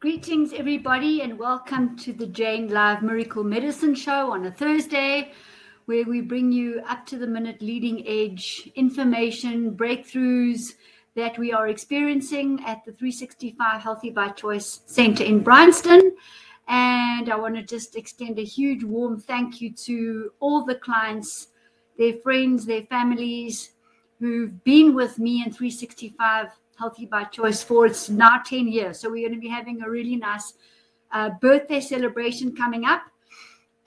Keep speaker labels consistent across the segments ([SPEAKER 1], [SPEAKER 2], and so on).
[SPEAKER 1] Greetings, everybody, and welcome to the Jane Live Miracle Medicine Show on a Thursday, where we bring you up to the minute leading edge information, breakthroughs that we are experiencing at the 365 Healthy by Choice Center in Bryanston. And I want to just extend a huge warm thank you to all the clients, their friends, their families who've been with me in 365 Healthy by Choice for it's now 10 years. So we're going to be having a really nice uh, birthday celebration coming up.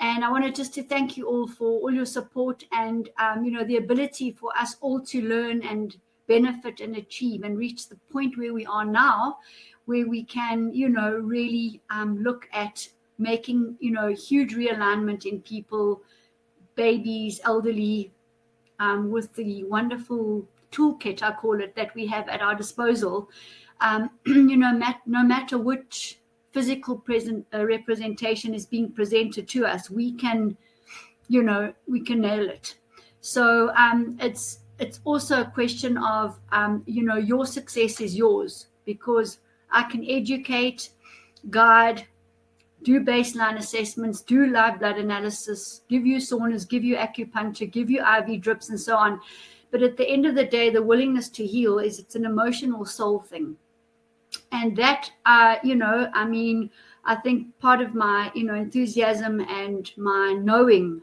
[SPEAKER 1] And I wanted just to thank you all for all your support and, um, you know, the ability for us all to learn and benefit and achieve and reach the point where we are now, where we can, you know, really um, look at making, you know, huge realignment in people, babies, elderly, um, with the wonderful toolkit, I call it, that we have at our disposal. Um, you know, mat- no matter which physical present uh, representation is being presented to us, we can, you know, we can nail it. So um, it's it's also a question of, um, you know, your success is yours because I can educate, guide, do baseline assessments, do live blood analysis, give you saunas, give you acupuncture, give you IV drips, and so on. But at the end of the day, the willingness to heal is it's an emotional soul thing. And that, uh, you know, I mean, I think part of my, you know, enthusiasm and my knowing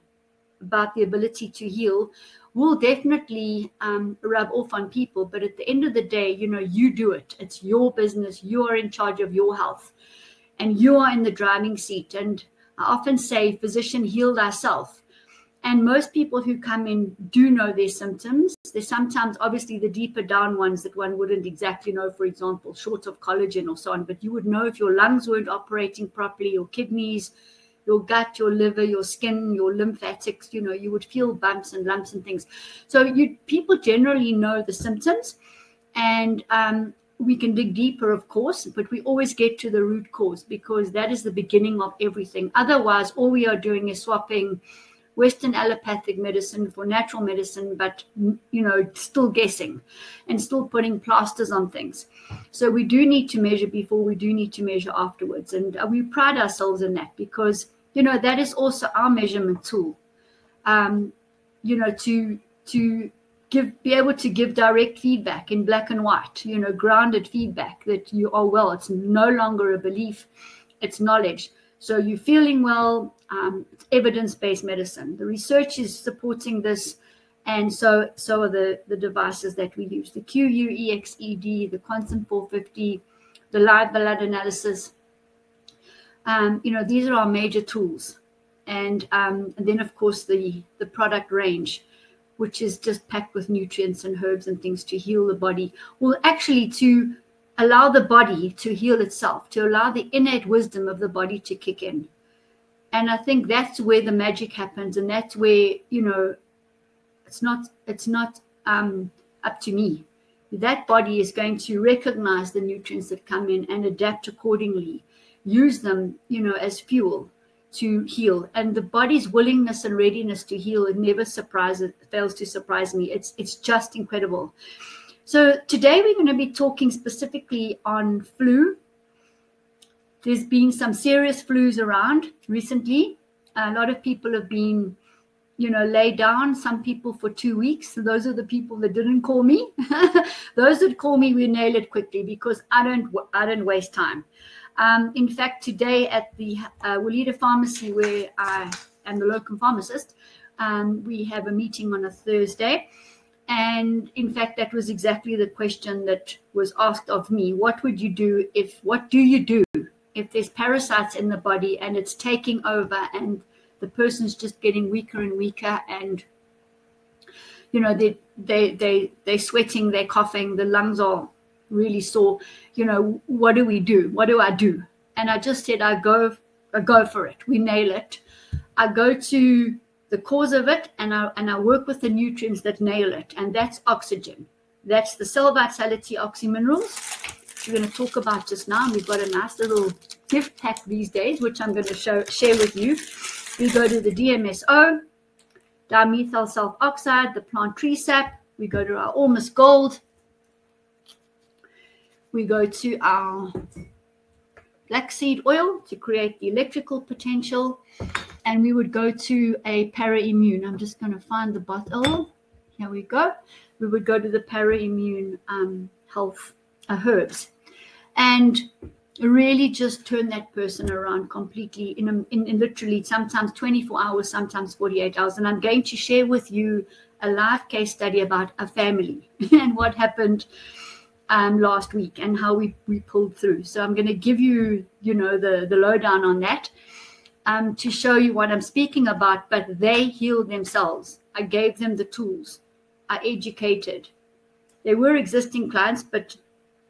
[SPEAKER 1] about the ability to heal will definitely um, rub off on people. But at the end of the day, you know, you do it. It's your business. You are in charge of your health and you are in the driving seat. And I often say, physician, heal thyself. And most people who come in do know their symptoms. There's sometimes, obviously, the deeper down ones that one wouldn't exactly know, for example, short of collagen or so on. But you would know if your lungs weren't operating properly, your kidneys, your gut, your liver, your skin, your lymphatics, you know, you would feel bumps and lumps and things. So you people generally know the symptoms. And um, we can dig deeper, of course, but we always get to the root cause because that is the beginning of everything. Otherwise, all we are doing is swapping Western allopathic medicine for natural medicine, but you know, still guessing and still putting plasters on things. So we do need to measure before we do need to measure afterwards, and uh, we pride ourselves in that because you know that is also our measurement tool. Um, you know, to to give be able to give direct feedback in black and white. You know, grounded feedback that you are well. It's no longer a belief; it's knowledge. So you're feeling well, um, evidence-based medicine. The research is supporting this, and so so are the the devices that we use: the QUEX ED, the Constant 450, the live blood analysis. Um, you know, these are our major tools, and, um, and then of course the the product range, which is just packed with nutrients and herbs and things to heal the body. Well, actually to allow the body to heal itself, to allow the innate wisdom of the body to kick in and i think that's where the magic happens and that's where you know it's not it's not um, up to me. That body is going to recognize the nutrients that come in and adapt accordingly use them you know as fuel to heal. And the body's willingness and readiness to heal it never surprises fails to surprise me. It's it's just incredible. So today we're going to be talking specifically on flu there's been some serious flus around recently. A lot of people have been, you know, laid down. Some people for two weeks. So those are the people that didn't call me. those that call me, we nail it quickly because I don't. I don't waste time. Um, in fact, today at the uh, Walida Pharmacy, where I am the locum pharmacist, um, we have a meeting on a Thursday. And in fact, that was exactly the question that was asked of me. What would you do if, what do you do if there's parasites in the body and it's taking over and the person's just getting weaker and weaker and you know they they they they're sweating they're coughing the lungs are really sore you know what do we do? What do i do? And i just said i go I go for it. We nail it. I go to the cause of it and i and i work with the nutrients that nail it. And that's oxygen. That's the cell vitality oxy minerals we're going to talk about just now. We've got a nice little gift pack these days, which I'm going to show, share with you. We go to the DMSO, dimethyl sulfur oxide, the plant tree sap. We go to our Ormus Gold. We go to our flaxseed oil to create the electrical potential. And we would go to a para-immune. I'm just going to find the bottle. Here we go. We would go to the para-immune um, health herbs. And really just turn that person around completely in, a, in, in literally sometimes 24 hours, sometimes 48 hours. And I'm going to share with you a live case study about a family and what happened um, last week and how we, we pulled through. So I'm going to give you, you know, the, the lowdown on that um, to show you what I'm speaking about, but they healed themselves. I gave them the tools. I educated. They were existing clients, but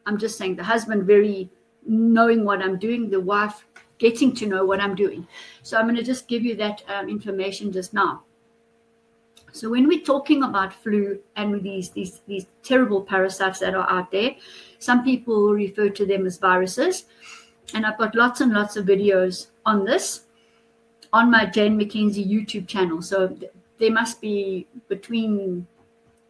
[SPEAKER 1] I'm just saying the husband very knowing what I'm doing, the wife getting to know what I'm doing. So I'm going to just give you that um, information just now. So when we're talking about flu and these, these, these terrible parasites that are out there, some people refer to them as viruses. And I've got lots and lots of videos on this on my Jane Mackenzie YouTube channel. So there must be between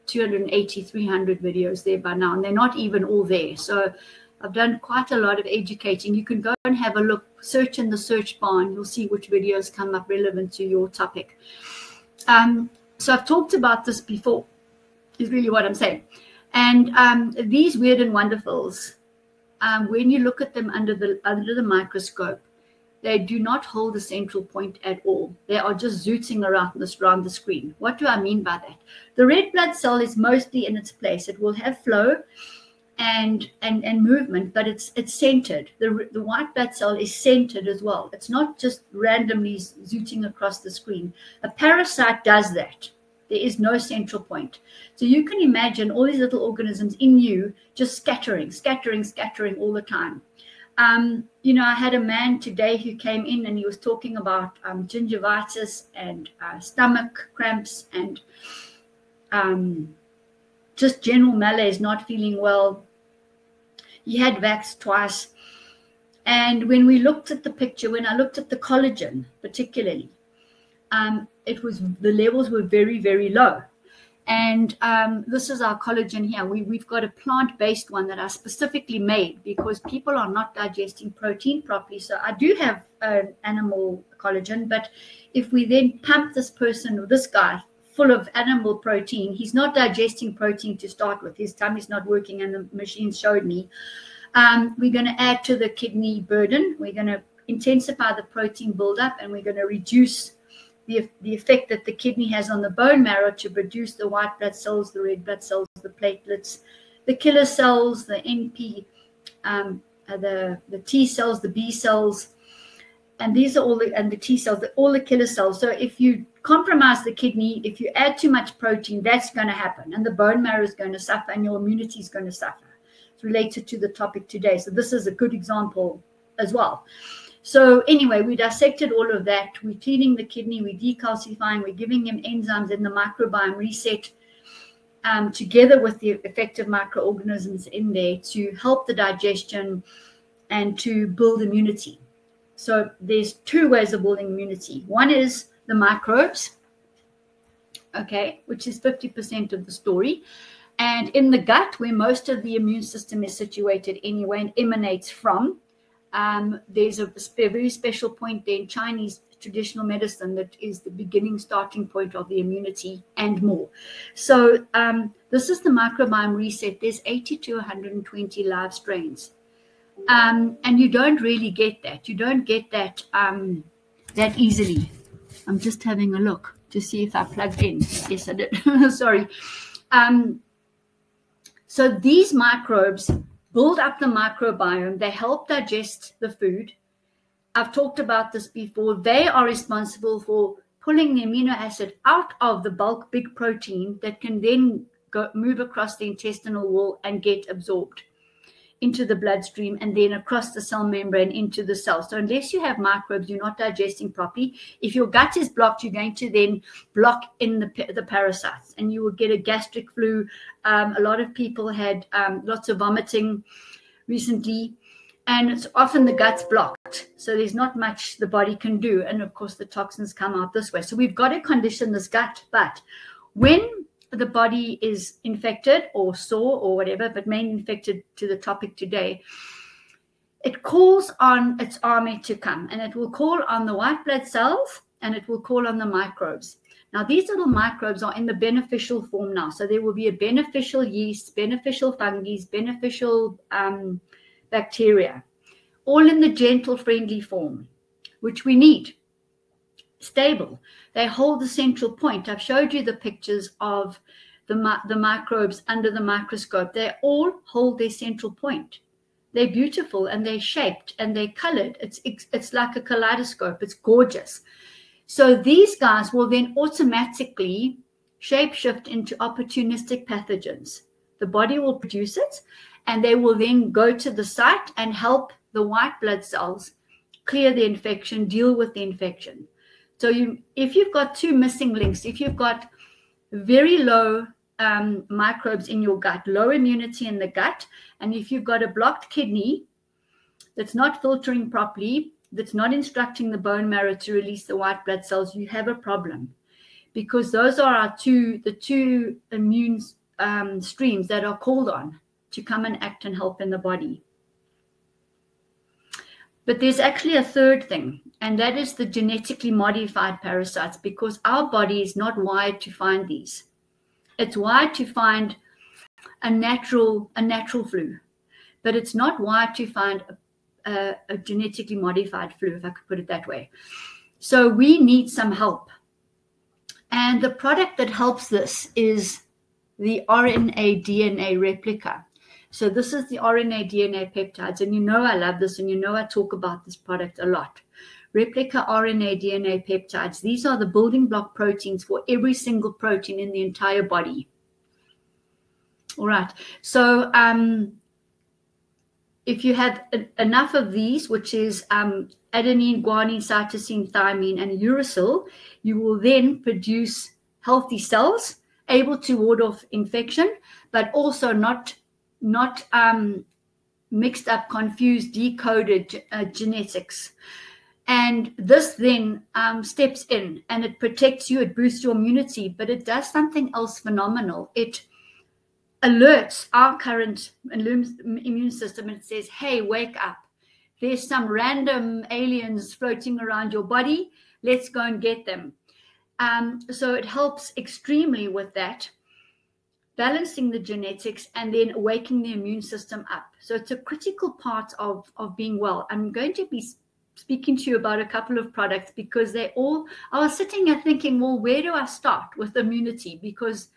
[SPEAKER 1] 280, 300 videos there by now, and they're not even all there. So I've done quite a lot of educating. You can go and have a look, search in the search bar, and you'll see which videos come up relevant to your topic. Um, so I've talked about this before, is really what I'm saying. And um, these weird and wonderfuls, um, when you look at them under the under the microscope, they do not hold a central point at all. They are just zooting around this around the screen. What do I mean by that? The red blood cell is mostly in its place. It will have flow and and and movement, but it's it's centered. The the white blood cell is centered as well. It's not just randomly zooting across the screen. A parasite does that. There is no central point. So you can imagine all these little organisms in you just scattering, scattering, scattering all the time. Um, you know, I had a man today who came in and he was talking about um, gingivitis and uh, stomach cramps and um, just general malaise, not feeling well. He had vax twice. And when we looked at the picture, when I looked at the collagen particularly, um, it was the levels were very, very low. And um, this is our collagen here. We, we've got a plant based one that I specifically made because people are not digesting protein properly. So I do have an animal collagen, but if we then pump this person or this guy full of animal protein. He's not digesting protein to start with. His tummy's not working, and the machine showed me. Um, we're going to add to the kidney burden. We're going to intensify the protein buildup, and we're going to reduce the, the effect that the kidney has on the bone marrow to produce the white blood cells, the red blood cells, the platelets, the killer cells, the NP, um, uh, the, the T cells, the B cells, and these are all the and the T cells, the, all the killer cells. So if you compromise the kidney, if you add too much protein, that's going to happen, and the bone marrow is going to suffer, and your immunity is going to suffer. It's related to the topic today. So this is a good example as well. So anyway, we dissected all of that. We're cleaning the kidney, we're decalcifying, we're giving him enzymes in the microbiome reset. Um, together with the effective microorganisms in there to help the digestion and to build immunity. So there's two ways of building immunity. One is the microbes, okay, which is 50% of the story. And in the gut, where most of the immune system is situated anyway and emanates from, um, there's a very special point there in Chinese traditional medicine that is the beginning starting point of the immunity and more. So um, this is the microbiome reset. There's 80 to 120 live strains. Um, and you don't really get that. You don't get that um, that easily. I'm just having a look to see if I plugged in. Yes, I did. Sorry. Um, so these microbes build up the microbiome. They help digest the food. I've talked about this before. They are responsible for pulling the amino acid out of the bulk big protein that can then go, move across the intestinal wall and get absorbed into the bloodstream and then across the cell membrane into the cell. So unless you have microbes, you're not digesting properly. If your gut is blocked, you're going to then block in the, the parasites and you will get a gastric flu. Um, a lot of people had um, lots of vomiting recently and it's often the gut's blocked. So there's not much the body can do. And of course, the toxins come out this way. So we've got to condition this gut. But when the body is infected or sore or whatever, but mainly infected to the topic today, it calls on its army to come and it will call on the white blood cells and it will call on the microbes. Now, these little microbes are in the beneficial form now. So there will be a beneficial yeast, beneficial fungi, beneficial um, bacteria, all in the gentle, friendly form, which we need. Stable. They hold the central point. I've showed you the pictures of the, the microbes under the microscope. They all hold their central point. They're beautiful and they're shaped and they're colored. It's, it's, it's like a kaleidoscope. It's gorgeous. So these guys will then automatically shapeshift into opportunistic pathogens. The body will produce it and they will then go to the site and help the white blood cells clear the infection, deal with the infection. So you, if you've got two missing links, if you've got very low um, microbes in your gut, low immunity in the gut. And if you've got a blocked kidney that's not filtering properly, that's not instructing the bone marrow to release the white blood cells, you have a problem. Because those are our two, the two immune um, streams that are called on to come and act and help in the body. But there's actually a third thing, and that is the genetically modified parasites, because our body is not wired to find these it's wired to find a natural a natural flu, but it's not wired to find a, a, a genetically modified flu, if I could put it that way. So we need some help. And the product that helps this is the RNA DNA replica. So this is the RNA DNA peptides. And you know I love this, and you know I talk about this product a lot replica RNA DNA peptides. These are the building block proteins for every single protein in the entire body. All right. So um, if you have enough of these, which is um, adenine, guanine, cytosine, thymine, and uracil, you will then produce healthy cells able to ward off infection, but also not not um, mixed up, confused, decoded uh, genetics. And this then um, steps in and it protects you, it boosts your immunity, but it does something else phenomenal. It alerts our current immune system and says, hey, wake up. There's some random aliens floating around your body. Let's go and get them. Um, so it helps extremely with that, balancing the genetics and then waking the immune system up. So it's a critical part of, of being well. I'm going to be speaking to you about a couple of products because they all i was sitting here thinking well where do i start with immunity? Because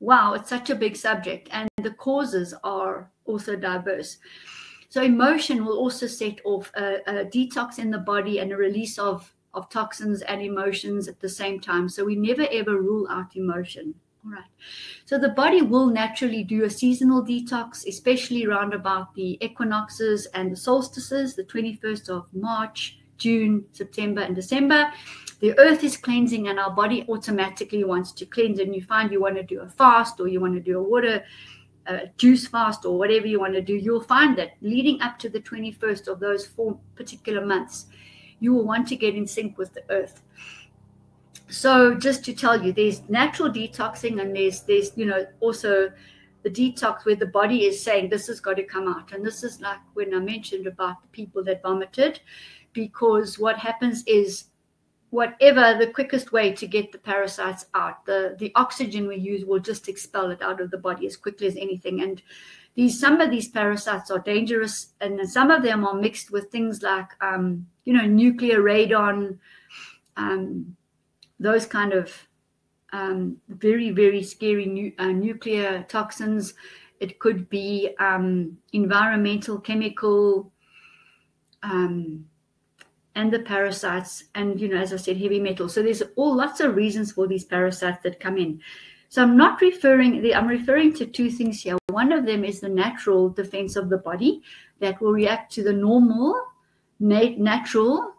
[SPEAKER 1] wow it's such a big subject and the causes are also diverse. So emotion will also set off a, a detox in the body and a release of of toxins and emotions at the same time. So we never ever rule out emotion all right. So the body will naturally do a seasonal detox, especially around about the equinoxes and the solstices, the 21st of March, June, September, and December. The earth is cleansing, and our body automatically wants to cleanse. And you find you want to do a fast, or you want to do a water a juice fast, or whatever you want to do. You'll find that leading up to the 21st of those four particular months, you will want to get in sync with the earth so just to tell you there's natural detoxing and there's there's you know also the detox where the body is saying this has got to come out. And this is like when i mentioned about the people that vomited because what happens is whatever the quickest way to get the parasites out the the oxygen we use will just expel it out of the body as quickly as anything. And these some of these parasites are dangerous and some of them are mixed with things like um, you know nuclear radon um, those kind of um, very, very scary nu- uh, nuclear toxins. It could be um, environmental, chemical, um, and the parasites, and you know, as I said, heavy metal. So there's all lots of reasons for these parasites that come in. So I'm not referring. I'm referring to two things here. One of them is the natural defense of the body that will react to the normal, nat- natural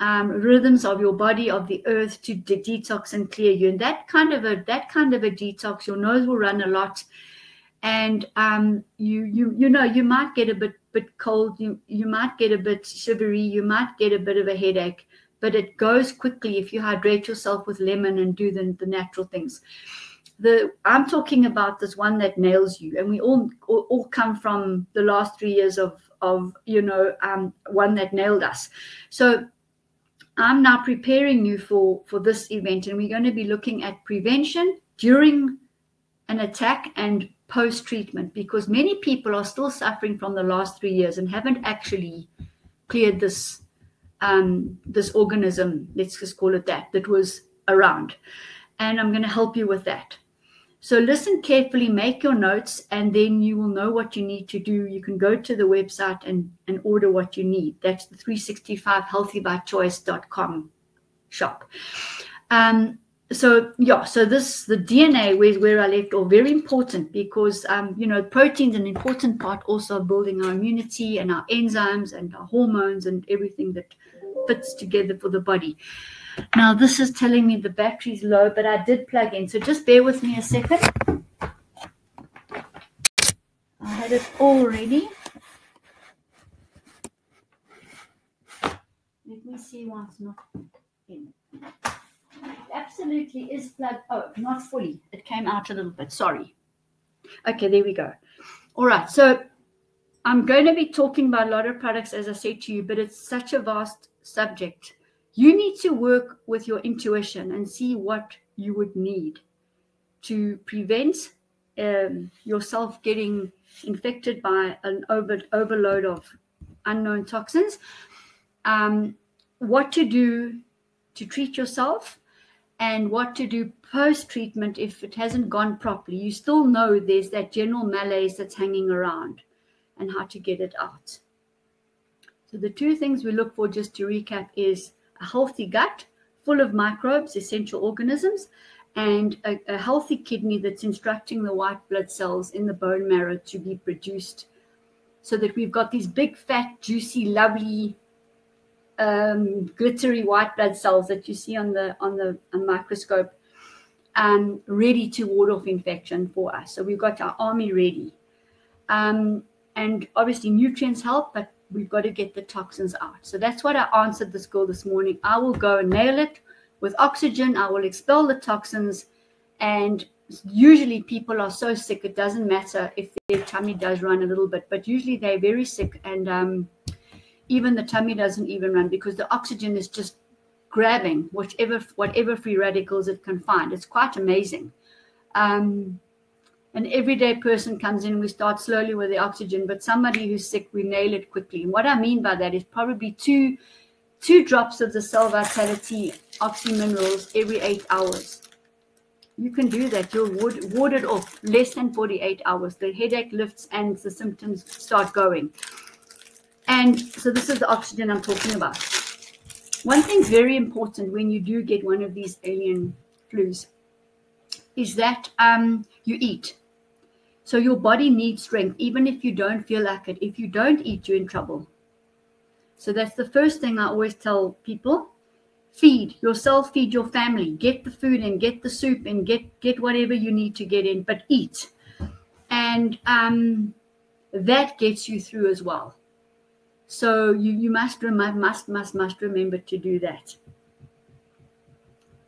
[SPEAKER 1] um, rhythms of your body of the earth to de- detox and clear you. And that kind of a that kind of a detox your nose will run a lot. And um, you you you know you might get a bit bit cold you you might get a bit shivery you might get a bit of a headache but it goes quickly if you hydrate yourself with lemon and do the, the natural things. The i'm talking about this one that nails you and we all all, all come from the last three years of of you know um, one that nailed us. So I'm now preparing you for for this event, and we're going to be looking at prevention during an attack and post treatment because many people are still suffering from the last three years and haven't actually cleared this um, this organism. Let's just call it that that was around, and I'm going to help you with that. So listen carefully, make your notes, and then you will know what you need to do. You can go to the website and, and order what you need. That's the 365healthybychoice.com shop. Um, so yeah, so this the DNA where, where I left off very important because um, you know protein's an important part also of building our immunity and our enzymes and our hormones and everything that fits together for the body. Now this is telling me the battery's low, but I did plug in. So just bear with me a second. I had it all ready. Let me see why it's not in. It absolutely is plugged. Oh, not fully. It came out a little bit. Sorry. Okay, there we go. All right. So I'm going to be talking about a lot of products, as I said to you, but it's such a vast subject you need to work with your intuition and see what you would need to prevent um, yourself getting infected by an over, overload of unknown toxins. Um, what to do to treat yourself and what to do post treatment if it hasn't gone properly. You still know there's that general malaise that's hanging around and how to get it out. So, the two things we look for, just to recap, is a healthy gut full of microbes, essential organisms, and a, a, healthy kidney that's instructing the white blood cells in the bone marrow to be produced so that we've got these big, fat, juicy, lovely, um, glittery white blood cells that you see on the on the on microscope, um, ready to ward off infection for us. So we've got our army ready, um, and obviously nutrients help, but we've got to get the toxins out. So that's what I answered this girl this morning. I will go and nail it with oxygen. I will expel the toxins. And usually people are so sick, it doesn't matter if their tummy does run a little bit, but usually they're very sick. And um, even the tummy doesn't even run because the oxygen is just grabbing whatever whatever free radicals it can find. It's quite amazing. Um, an everyday person comes in, we start slowly with the oxygen, but somebody who's sick, we nail it quickly. And what I mean by that is probably two two drops of the cell vitality oxy minerals every eight hours. You can do that. You'll ward, ward it off less than 48 hours. The headache lifts and the symptoms start going. And so this is the oxygen I'm talking about. One thing's very important when you do get one of these alien flus is that um, you eat. So your body needs strength, even if you don't feel like it. If you don't eat, you're in trouble. So that's the first thing I always tell people. Feed yourself, feed your family, get the food and get the soup and get get whatever you need to get in, but eat. And um, that gets you through as well. So you, you must, must, must, must remember to do that.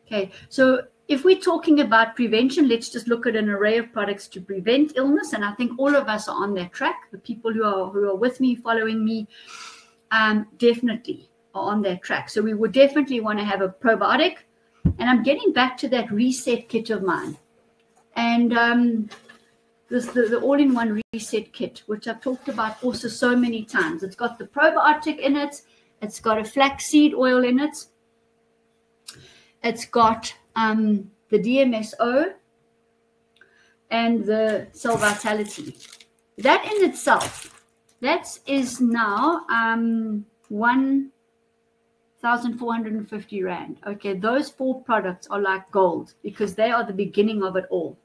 [SPEAKER 1] Okay, so if we're talking about prevention, let's just look at an array of products to prevent illness. And I think all of us are on that track. The people who are who are with me, following me, um, definitely are on that track. So we would definitely want to have a probiotic. And I'm getting back to that reset kit of mine. And um, this the, the all-in-one reset kit, which I've talked about also so many times. It's got the probiotic in it, it's got a flaxseed oil in it, it's got um, the DMSO and the cell vitality. That in itself, that is now um, 1,450 Rand. Okay, those four products are like gold because they are the beginning of it all.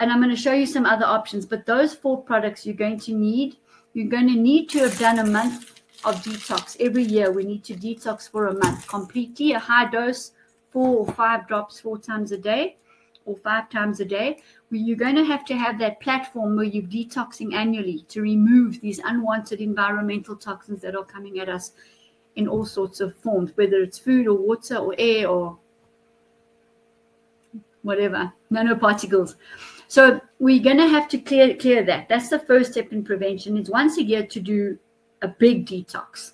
[SPEAKER 1] And I'm going to show you some other options, but those four products you're going to need, you're going to need to have done a month of detox. Every year we need to detox for a month completely, a high dose four or five drops four times a day or five times a day, you're going to have to have that platform where you're detoxing annually to remove these unwanted environmental toxins that are coming at us in all sorts of forms, whether it's food or water or air or whatever, nanoparticles. So we're going to have to clear clear that. That's the first step in prevention. Is once a year to do a big detox.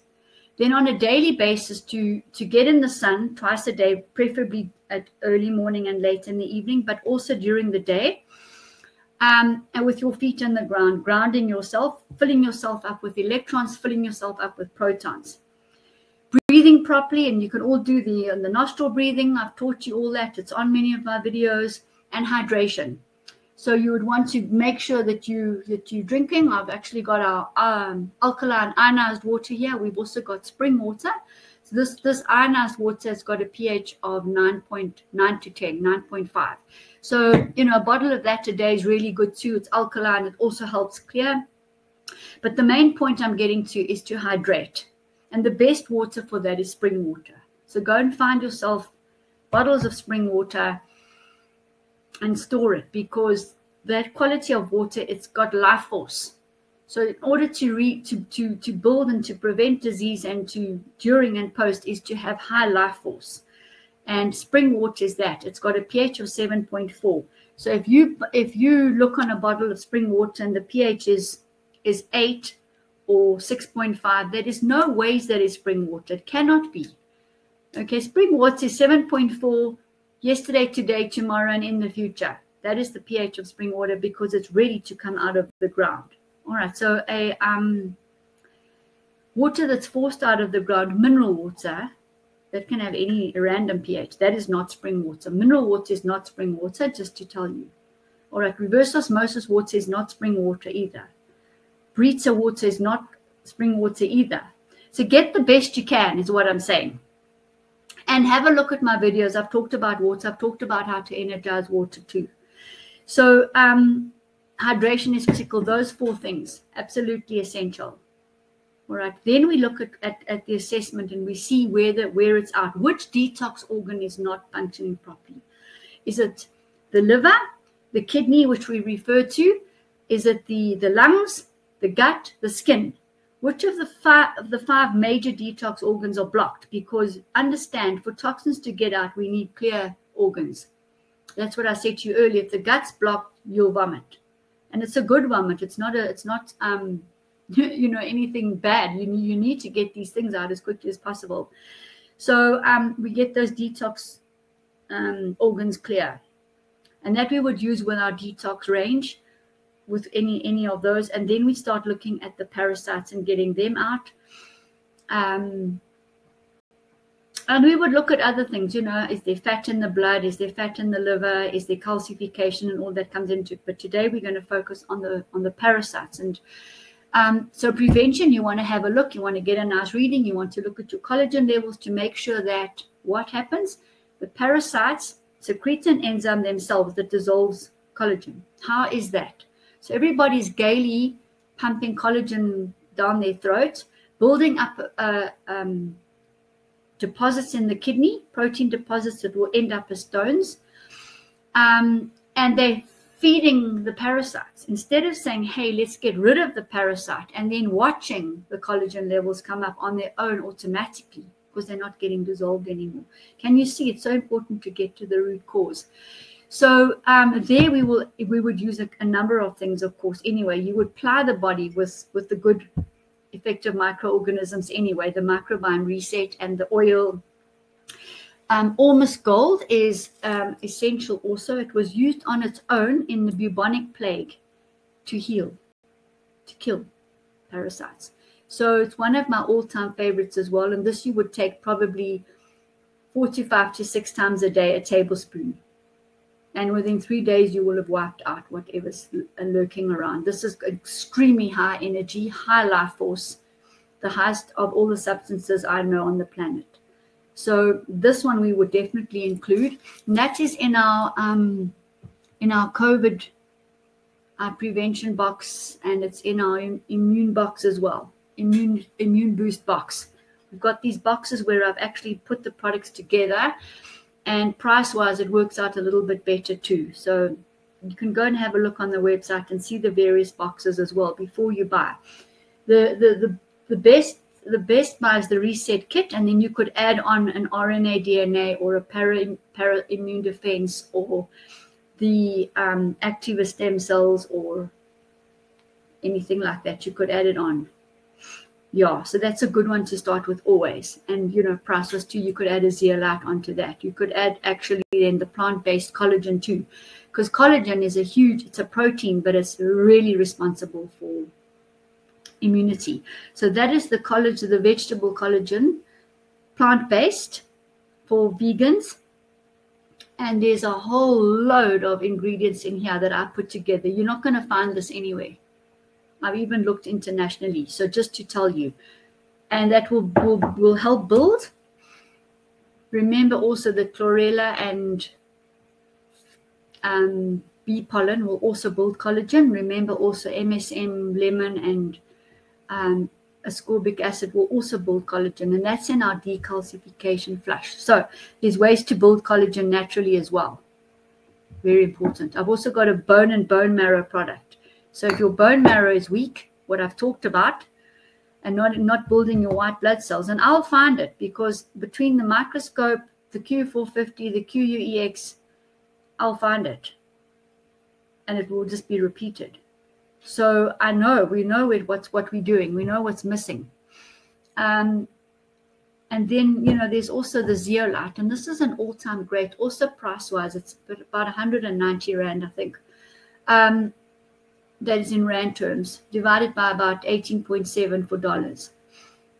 [SPEAKER 1] Then on a daily basis to to get in the sun twice a day, preferably at early morning and late in the evening, but also during the day. Um, and with your feet on the ground, grounding yourself, filling yourself up with electrons, filling yourself up with protons. Breathing properly, and you can all do the, the nostril breathing. I've taught you all that. It's on many of my videos. And hydration. So you would want to make sure that you that you're drinking. I've actually got our um, alkaline ionized water here. We've also got spring water. So this this ionized water has got a pH of 9.9 to 10, 9.5. So you know a bottle of that a day is really good too. It's alkaline. It also helps clear. But the main point I'm getting to is to hydrate, and the best water for that is spring water. So go and find yourself bottles of spring water and store it because that quality of water it's got life force. So in order to re, to, to to build and to prevent disease and to during and post is to have high life force. And spring water is that. It's got a ph of 7.4 so if you if you look on a bottle of spring water and the ph is is 8 or 6.5 there is no ways that is spring water. It cannot be. Okay spring water is 7.4 yesterday, today, tomorrow, and in the future. That is the pH of spring water because it's ready to come out of the ground. All right, so a um, water that's forced out of the ground, mineral water, that can have any random pH. That is not spring water. Mineral water is not spring water, just to tell you. All right, reverse osmosis water is not spring water either. Brita water is not spring water either. So get the best you can, is what I'm saying and have a look at my videos. I've talked about water. I've talked about how to energize water too. So um, hydration is critical. Those four things, absolutely essential. All right. Then we look at, at, at the assessment and we see where the where it's at. Which detox organ is not functioning properly? Is it the liver, the kidney, which we refer to? Is it the, the lungs, the gut, the skin? Which of the five of the five major detox organs are blocked? Because understand for toxins to get out we need clear organs. That's what i said to you earlier. If the gut's blocked you'll vomit. And it's a good vomit. It's not a it's not um you know anything bad. You, you need to get these things out as quickly as possible. So um, we get those detox um, organs clear. And that we would use with our detox range with any any of those. And then we start looking at the parasites and getting them out. Um, and we would look at other things you know is there fat in the blood? Is there fat in the liver? Is there calcification and all that comes into it? But today we're going to focus on the on the parasites. And um, so prevention you want to have a look. You want to get a nice reading. You want to look at your collagen levels to make sure that what happens the parasites secrete an enzyme themselves that dissolves collagen. How is that so everybody's gaily pumping collagen down their throat, building up uh, um, deposits in the kidney, protein deposits that will end up as stones. Um, and they're feeding the parasites instead of saying, hey, let's get rid of the parasite and then watching the collagen levels come up on their own automatically because they're not getting dissolved anymore. Can you see it's so important to get to the root cause? So um, there we will we would use a, a, number of things, of course. Anyway, you would ply the body with with the good, effective microorganisms. Anyway, the microbiome reset and the oil. Um, Ormus gold is um, essential. Also, it was used on its own in the bubonic plague to heal, to kill parasites. So it's one of my all-time favorites as well. And this you would take probably four to five to six times a day, a tablespoon and within three days you will have wiped out whatever's lurking around. This is extremely high energy, high life force, the highest of all the substances I know on the planet. So this one we would definitely include, and that is in our um, in our COVID uh, prevention box, and it's in our immune box as well, immune immune boost box. We've got these boxes where I've actually put the products together and price wise it works out a little bit better too so you can go and have a look on the website and see the various boxes as well before you buy the the the, the best the best buy is the reset kit and then you could add on an rna dna or a para, para immune defense or the um, activa stem cells or anything like that. You could add it on. Yeah, so that's a good one to start with always. And you know, priceless too. You could add a zeolite onto that. You could add actually then the plant-based collagen too, because collagen is a huge. It's a protein, but it's really responsible for immunity. So that is the collagen, the vegetable collagen, plant-based for vegans. And there's a whole load of ingredients in here that I put together. You're not going to find this anywhere. I've even looked internationally. So just to tell you, and that will will, will help build. Remember also the chlorella and um, bee pollen will also build collagen. Remember also MSM, lemon, and um, ascorbic acid will also build collagen, and that's in our decalcification flush. So there's ways to build collagen naturally as well. Very important. I've also got a bone and bone marrow product. So if your bone marrow is weak, what I've talked about, and not not building your white blood cells, and I'll find it because between the microscope, the Q450, the QUEX, I'll find it, and it will just be repeated. So I know we know it, what's what we're doing. We know what's missing. Um, and then you know there's also the zeolite, and this is an all-time great. Also price-wise, it's about 190 rand, I think. Um, that is in rand terms, divided by about 18.7 for dollars.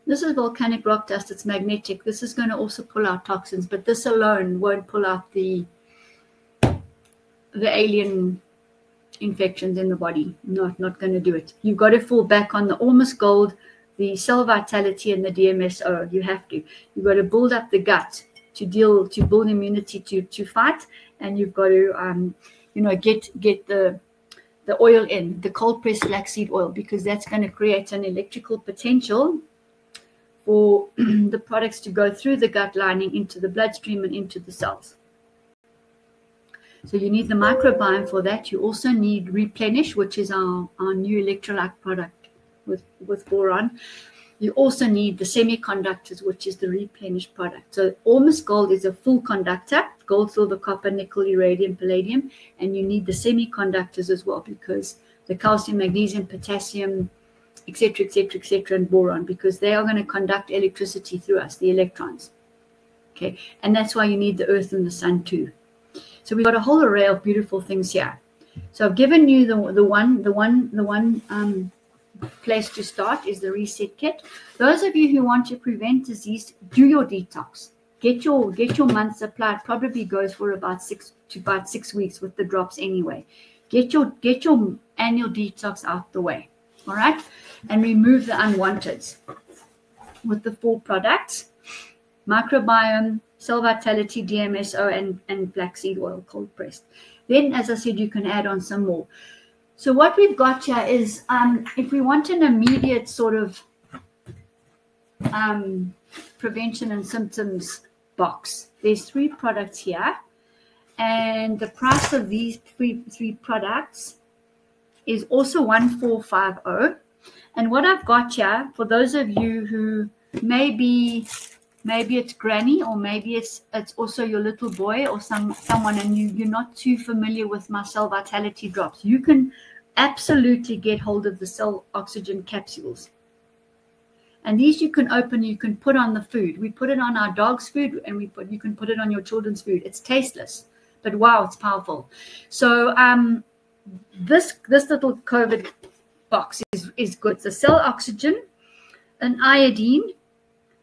[SPEAKER 1] This is volcanic rock dust. It's magnetic. This is going to also pull out toxins, but this alone won't pull out the the alien infections in the body. Not not going to do it. You've got to fall back on the Ormus Gold, the cell vitality, and the DMSO. You have to. You've got to build up the gut to deal to build immunity to to fight, and you've got to um, you know get get the the oil in, the cold pressed flaxseed oil, because that's going to create an electrical potential for the products to go through the gut lining into the bloodstream and into the cells. So you need the microbiome for that. You also need replenish, which is our, our new electrolyte product with, with boron. You also need the semiconductors, which is the replenished product. So Ormus Gold is a full conductor, gold, silver, copper, nickel, iridium, palladium, and you need the semiconductors as well because the calcium, magnesium, potassium, etc., etc., etc., and boron, because they are going to conduct electricity through us, the electrons. Okay, and that's why you need the earth and the sun too. So we've got a whole array of beautiful things here. So I've given you the the one the one the one um, place to start is the reset kit. Those of you who want to prevent disease, do your detox. Get your get your month supply. It probably goes for about six to about six weeks with the drops anyway. Get your get your annual detox out the way. All right, and remove the unwanteds with the four products: microbiome, cell vitality, DMSO, and and flaxseed oil cold pressed. Then, as I said, you can add on some more. So what we've got here is um, if we want an immediate sort of um, prevention and symptoms box, there's three products here. And the price of these three, three products is also 1450. And what I've got here, for those of you who maybe maybe it's granny or maybe it's it's also your little boy or some someone and you you're not too familiar with my cell vitality drops. You can absolutely get hold of the cell oxygen capsules. And these you can open you can put on the food. We put it on our dog's food and we put you can put it on your children's food. It's tasteless but wow it's powerful. So um this this little covid box is is good. A cell oxygen an iodine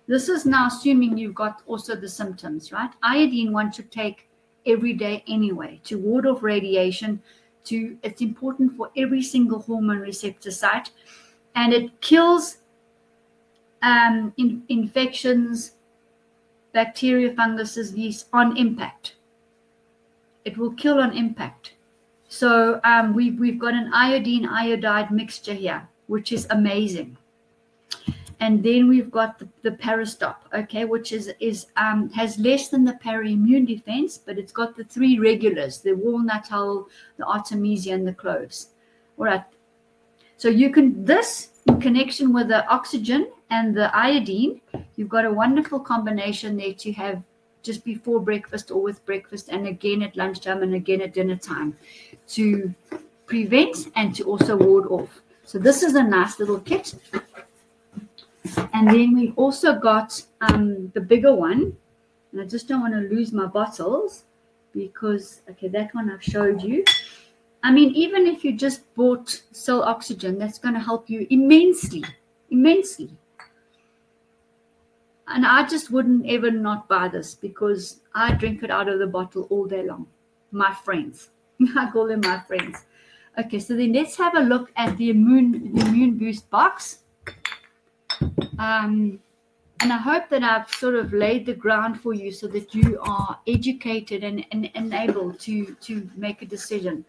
[SPEAKER 1] this is now assuming you've got also the symptoms, right? Iodine one should take every day anyway to ward off radiation. To it's important for every single hormone receptor site, and it kills um, in, infections, bacteria, funguses, yeast on impact. It will kill on impact. So um, we've we've got an iodine iodide mixture here, which is amazing and then we've got the, the parastop okay which is is um has less than the para-immune defense but it's got the three regulars the walnut hull the artemisia and the cloves all right so you can this in connection with the oxygen and the iodine you've got a wonderful combination there to have just before breakfast or with breakfast, and again at lunchtime and again at dinner time to prevent and to also ward off. So this is a nice little kit. And then we also got um, the bigger one. And I just don't want to lose my bottles because, okay, that one I've showed you. I mean, even if you just bought cell oxygen, that's going to help you immensely, immensely. And I just wouldn't ever not buy this because I drink it out of the bottle all day long. My friends, I call them my friends. Okay, so then let's have a look at the immune the immune boost box. Um, and I hope that I've sort of laid the ground for you so that you are educated and, and enabled to to make a decision.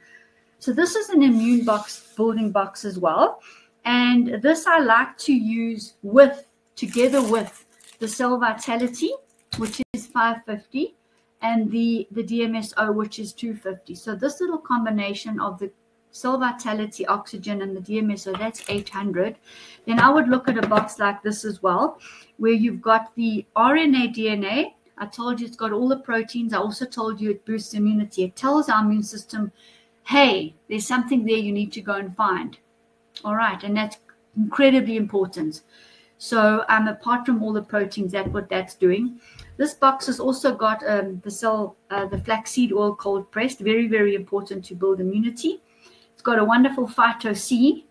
[SPEAKER 1] So this is an immune box building box as well. And this I like to use with together with the cell vitality, which is 550, and the, the DMSO, which is 250. So this little combination of the cell vitality, oxygen, and the DMSO, that's 800. Then I would look at a box like this as well, where you've got the RNA DNA. I told you it's got all the proteins. I also told you it boosts immunity. It tells our immune system hey, there's something there you need to go and find. All right, and that's incredibly important. So, um, apart from all the proteins, that's what that's doing. This box has also got um, the cell, uh, the flaxseed oil cold pressed, very, very important to build immunity. Got a wonderful phyto C.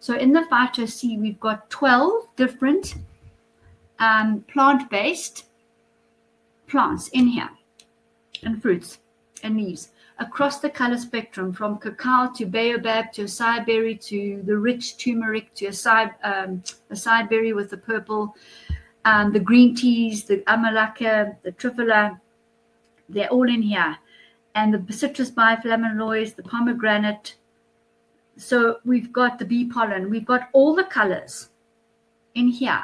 [SPEAKER 1] So, in the phyto C, we've got 12 different um, plant based plants in here and fruits and leaves across the color spectrum from cacao to baobab to acai berry to the rich turmeric to acai, um, acai berry with the purple, um, the green teas, the amalaka, the triphala, they're all in here. And the citrus bioflavonoids, the pomegranate. So we've got the bee pollen, we've got all the colors in here.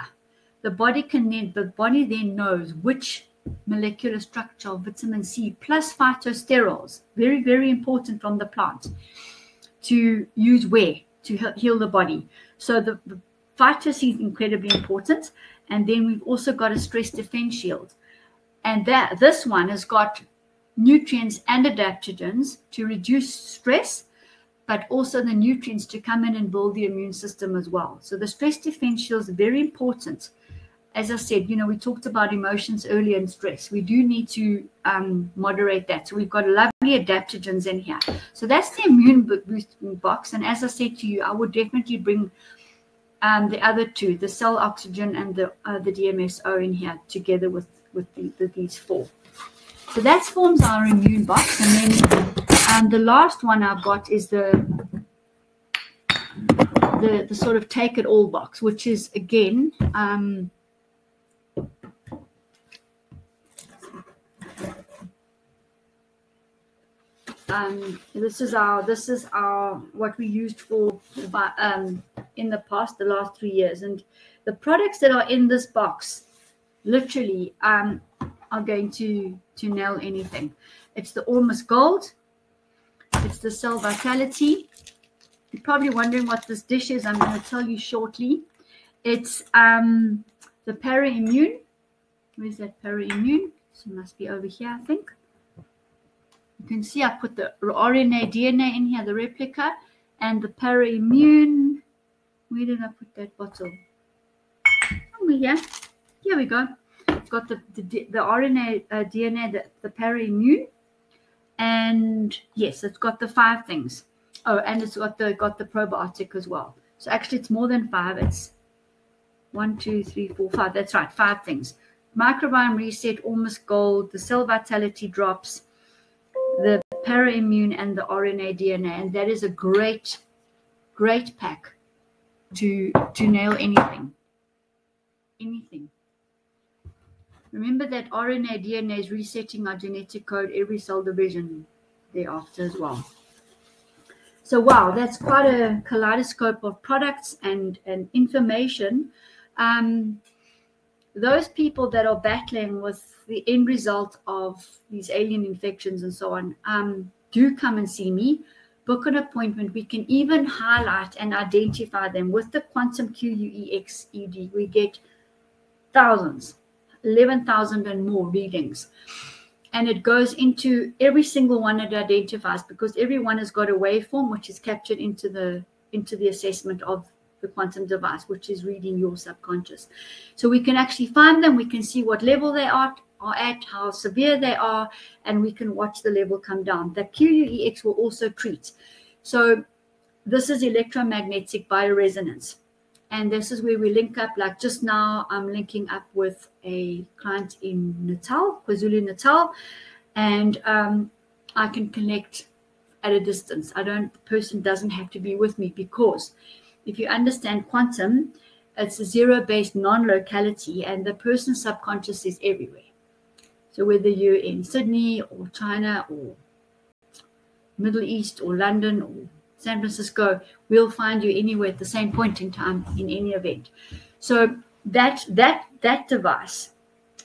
[SPEAKER 1] The body can then, the body then knows which molecular structure of vitamin C plus phytosterols, very, very important from the plant to use where to help heal the body. So the, the is incredibly important. And then we've also got a stress defense shield. And that this one has got nutrients and adaptogens to reduce stress, but also the nutrients to come in and build the immune system as well. So the stress defense shield is very important as I said, you know, we talked about emotions earlier and stress. We do need to um, moderate that. So we've got lovely adaptogens in here. So that's the immune boosting box. And as I said to you, I would definitely bring um, the other two, the cell oxygen and the uh, the DMSO in here together with with, the, the, these four. So that forms our immune box. And then um, the last one I've got is the the, the sort of take it all box, which is again um, um, this is our this is our what we used for um, in the past the last three years. And the products that are in this box literally um, are going to to nail anything. It's the Ormus Gold it's the cell vitality you're probably wondering what this dish is i'm going to tell you shortly it's um, the para-immune where's that para-immune so it must be over here i think you can see I put the RNA DNA in here, the replica, and the para-immune. Where did I put that bottle? Over here. Here we go. It's got the, the, the RNA uh, DNA, the, the para-immune. And yes, it's got the five things. Oh, and it's got the got the probiotic as well. So actually it's more than five. It's one, two, three, four, five. That's right, five things. Microbiome reset, Ormus Gold, the cell vitality drops, the para-immune and the RNA DNA, and that is a great, great pack to to nail anything. Anything. Remember that RNA DNA is resetting our genetic code every cell division thereafter as well. So wow, that's quite a kaleidoscope of products and, and information. Um, those people that are battling with the end result of these alien infections and so on, um, do come and see me. Book an appointment. We can even highlight and identify them with the quantum QUEX ED. We get thousands, 11,000 and more readings. And it goes into every single one it identifies because everyone has got a waveform which is captured into the into the assessment of the quantum device, which is reading your subconscious. So we can actually find them, we can see what level they are, are at, how severe they are, and we can watch the level come down. The QUEX will also treat. So this is electromagnetic bioresonance. And this is where we link up. Like just now, I'm linking up with a client in Natal, KwaZulu Natal, and um, I can connect at a distance. I don't. The person doesn't have to be with me because if you understand quantum, it's a zero-based non-locality, and the person's subconscious is everywhere. So whether you're in Sydney or China or Middle East or London or San Francisco, we'll find you anywhere at the same point in time in any event. So that that that device,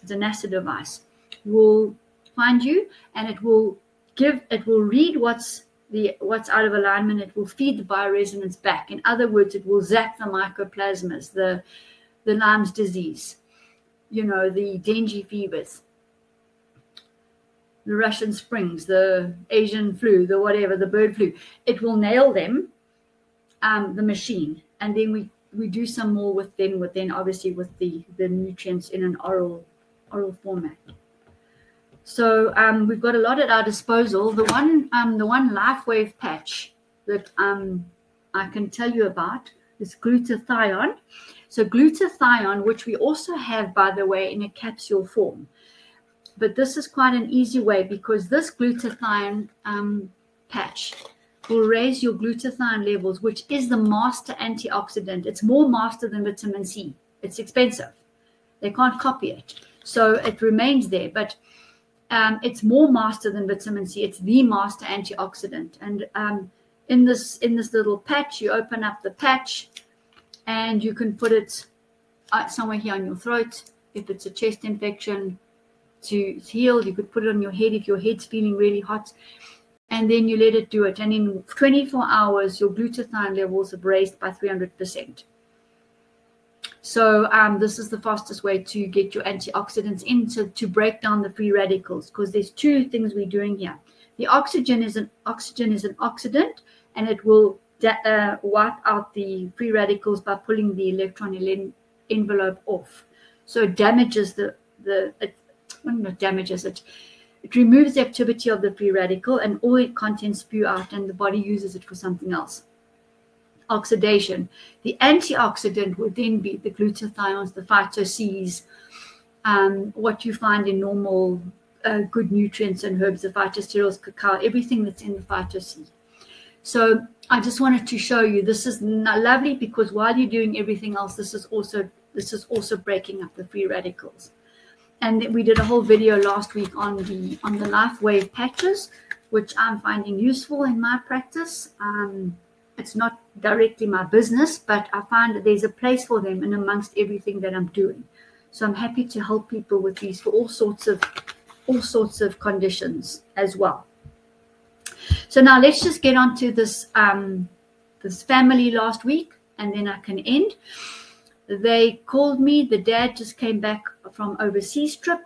[SPEAKER 1] the NASA device, will find you and it will give it will read what's the what's out of alignment, it will feed the bioresonance back. In other words, it will zap the mycoplasmas, the the Lyme's disease, you know, the dengue fevers, the Russian Springs, the Asian flu, the whatever, the bird flu. It will nail them, um, the machine, and then we we do some more with them. With then obviously with the the nutrients in an oral oral format. So um, we've got a lot at our disposal. The one um, the one LifeWave patch that um, I can tell you about is glutathione. So glutathione, which we also have, by the way, in a capsule form but this is quite an easy way because this glutathione um, patch will raise your glutathione levels, which is the master antioxidant. It's more master than vitamin C. It's expensive. They can't copy it. So it remains there, but um, it's more master than vitamin C. It's the master antioxidant. And um, in this in this little patch, you open up the patch and you can put it uh, somewhere here on your throat. If it's a chest infection, to heal. You could put it on your head if your head's feeling really hot. And then you let it do it. And in 24 hours, your glutathione levels have raised by 300%. So um, this is the fastest way to get your antioxidants in to, break down the free radicals because there's two things we're doing here. The oxygen is an oxygen is an oxidant and it will uh, wipe out the free radicals by pulling the electron envelope off. So it damages the the it not damages it. It removes the activity of the free radical and all its contents spew out, and the body uses it for something else. Oxidation. The antioxidant would then be the glutathiones, the phyto-Cs, um, what you find in normal uh, good nutrients and herbs, the phytosterols, cacao, everything that's in the phyto-C. So I just wanted to show you this is lovely because while you're doing everything else, this is also this is also breaking up the free radicals and we did a whole video last week on the on the LifeWave patches which i'm finding useful in my practice. Um, it's not directly my business but i find that there's a place for them in amongst everything that i'm doing. So i'm happy to help people with these for all sorts of all sorts of conditions as well. So now let's just get on to this um, this family last week and then i can end they called me. The dad just came back from overseas trip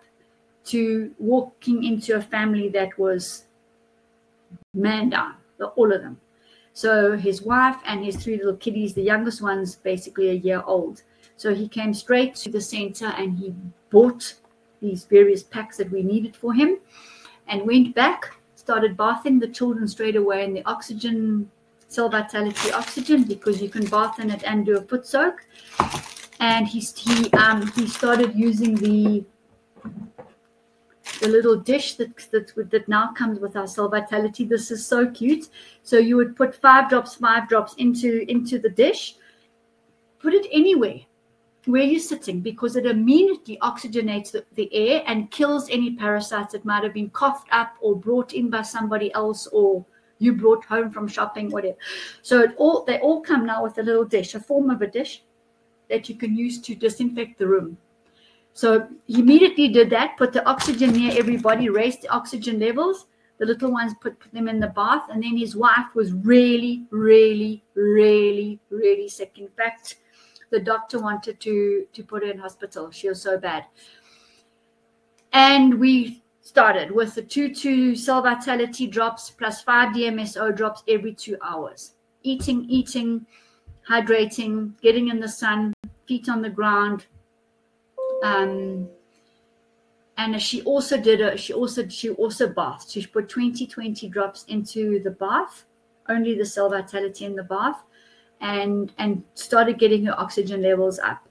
[SPEAKER 1] to walking into a family that was man down, all of them. So his wife and his three little kiddies, the youngest one's basically a year old. So he came straight to the center and he bought these various packs that we needed for him and went back, started bathing the children straight away in the oxygen cell vitality oxygen because you can bath in it and do a foot soak. And he he um he started using the the little dish that that that now comes with our cell vitality. This is so cute. So you would put five drops, five drops into into the dish. Put it anywhere where you're sitting because it immediately oxygenates the, the, air and kills any parasites that might have been coughed up or brought in by somebody else or you brought home from shopping, whatever. So it all they all come now with a little dish, a form of a dish that you can use to disinfect the room. So he immediately did that, put the oxygen near everybody, raised the oxygen levels. The little ones put, put them in the bath, and then his wife was really, really, really, really sick. In fact, the doctor wanted to to put her in hospital. She was so bad. and we started with the two two cell vitality drops plus five DMSO drops every two hours. Eating, eating, hydrating, getting in the sun, feet on the ground. Um, and she also did a she also she also bathed. She put 20 20 drops into the bath, only the cell vitality in the bath, and and started getting her oxygen levels up.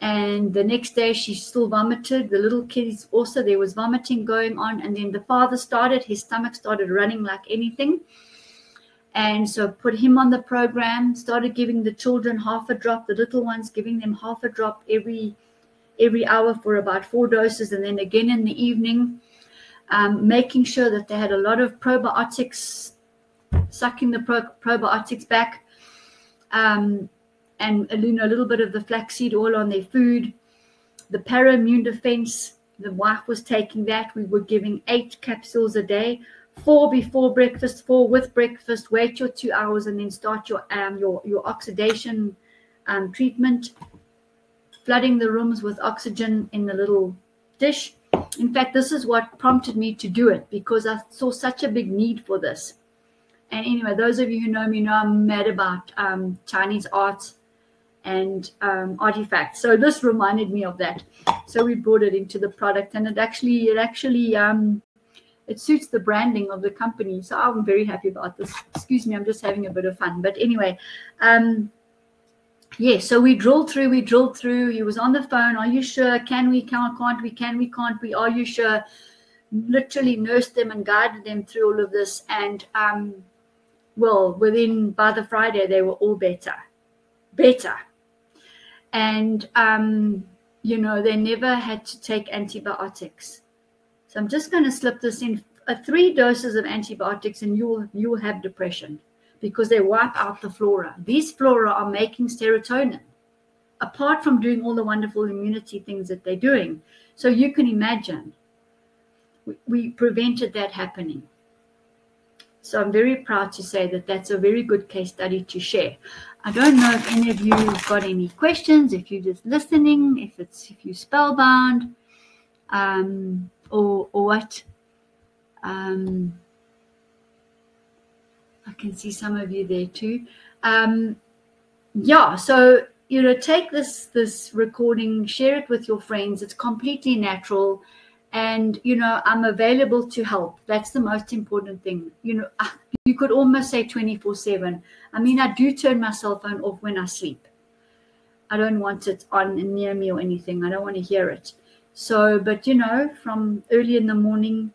[SPEAKER 1] And the next day she still vomited. The little kids also there was vomiting going on, and then the father started, his stomach started running like anything. And so put him on the program, started giving the children half a drop, the little ones giving them half a drop every every hour for about four doses, and then again in the evening, um, making sure that they had a lot of probiotics, sucking the pro- probiotics back, um, and you know, a little bit of the flaxseed oil on their food. The para-immune defense, the wife was taking that. We were giving eight capsules a day, four before breakfast, four with breakfast. Wait your two hours and then start your um, your your oxidation um, treatment flooding the rooms with oxygen in the little dish. In fact, this is what prompted me to do it because I saw such a big need for this. And anyway, those of you who know me know I'm mad about um, Chinese art and um, artifacts. So this reminded me of that. So we brought it into the product, and it actually it actually um, it suits the branding of the company. So I'm very happy about this. Excuse me, I'm just having a bit of fun. But anyway, um, yeah, so we drilled through, we drilled through. He was on the phone. Are you sure? Can we, can, can't we, can we, can't we? Are you sure? Literally nursed them and guided them through all of this. And, um, well, within, by the Friday, they were all better. Better. And, um, you know, they never had to take antibiotics. So I'm just going to slip this in. Uh, three doses of antibiotics and you'll you'll have depression because they wipe out the flora. These flora are making serotonin, apart from doing all the wonderful immunity things that they're doing. So you can imagine we, we prevented that happening. So I'm very proud to say that that's a very good case study to share. I don't know if any of you have got any questions, if you're just listening, if it's if you're spellbound, um, or or what. Um, I can see some of you there too. Um, yeah, so you know, take this this recording, share it with your friends. It's completely natural, and you know, I'm available to help. That's the most important thing. You know, ah, you could almost say 24 seven. I mean, I do turn my cell phone off when I sleep. I don't want it on near me or anything. I don't want to hear it. So, but you know, from early in the morning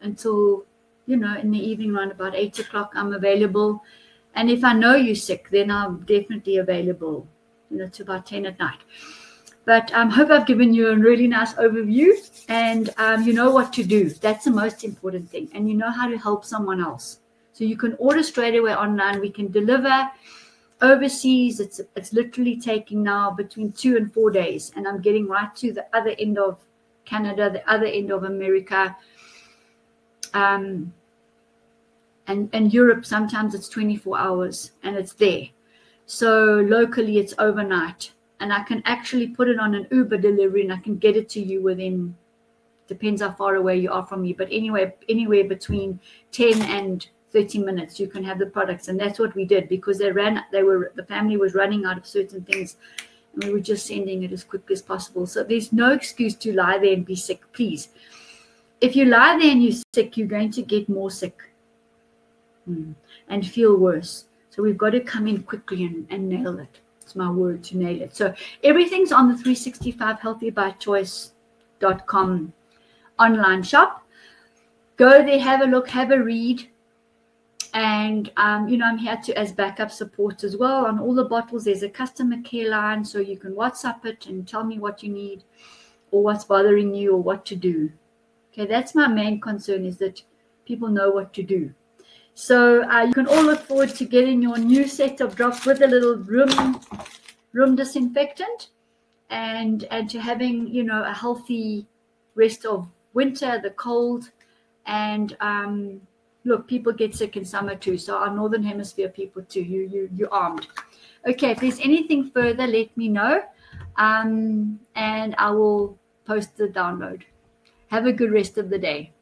[SPEAKER 1] until you know, in the evening around about eight o'clock, I'm available. And if I know you're sick, then I'm definitely available, you know, to about 10 at night. But I um, hope I've given you a really nice overview and um, you know what to do. That's the most important thing. And you know how to help someone else. So you can order straight away online. We can deliver overseas. It's it's literally taking now between two and four days. And I'm getting right to the other end of Canada, the other end of America um, and and Europe sometimes it's 24 hours and it's there. So locally it's overnight, and I can actually put it on an Uber delivery and I can get it to you within depends how far away you are from me, but anywhere anywhere between 10 and 30 minutes you can have the products and that's what we did because they ran they were the family was running out of certain things and we were just sending it as quick as possible so there's no excuse to lie there and be sick please if you lie there and you're sick, you're going to get more sick hmm, and feel worse. So we've got to come in quickly and, and nail it. It's my word to nail it. So everything's on the 365 healthybychoice.com online shop. Go there, have a look, have a read. And um, you know, I'm here to as backup support as well. On all the bottles, there's a customer care line, so you can WhatsApp it and tell me what you need or what's bothering you or what to do. Okay, that's my main concern is that people know what to do. So uh, you can all look forward to getting your new set of drops with a little room room disinfectant and and to having you know a healthy rest of winter, the cold, and um, look, people get sick in summer too. So our northern hemisphere people too. You you you armed. Okay, if there's anything further, let me know, um, and I will post the download. Have a good rest of the day.